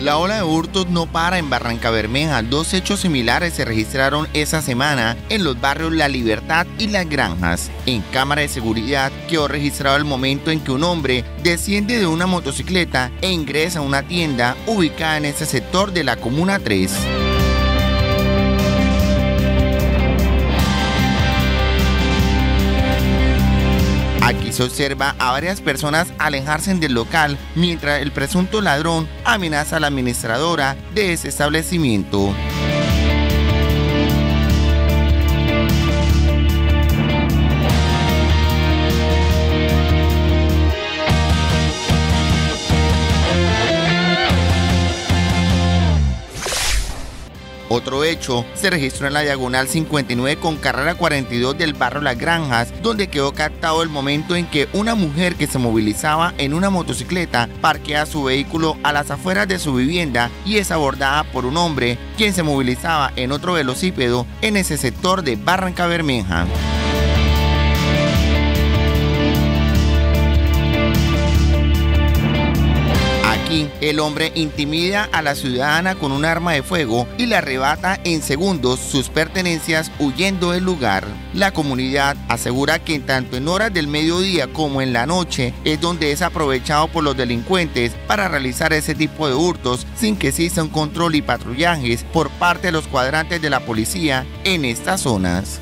La ola de hurtos no para en Barranca Bermeja. Dos hechos similares se registraron esa semana en los barrios La Libertad y Las Granjas. En cámara de seguridad quedó registrado el momento en que un hombre desciende de una motocicleta e ingresa a una tienda ubicada en ese sector de la Comuna 3. Se observa a varias personas alejarse del local mientras el presunto ladrón amenaza a la administradora de ese establecimiento. Otro hecho se registró en la diagonal 59 con carrera 42 del barrio Las Granjas, donde quedó captado el momento en que una mujer que se movilizaba en una motocicleta parquea su vehículo a las afueras de su vivienda y es abordada por un hombre quien se movilizaba en otro velocípedo en ese sector de Barranca Bermeja. El hombre intimida a la ciudadana con un arma de fuego y le arrebata en segundos sus pertenencias huyendo del lugar. La comunidad asegura que tanto en horas del mediodía como en la noche es donde es aprovechado por los delincuentes para realizar ese tipo de hurtos sin que exista un control y patrullajes por parte de los cuadrantes de la policía en estas zonas.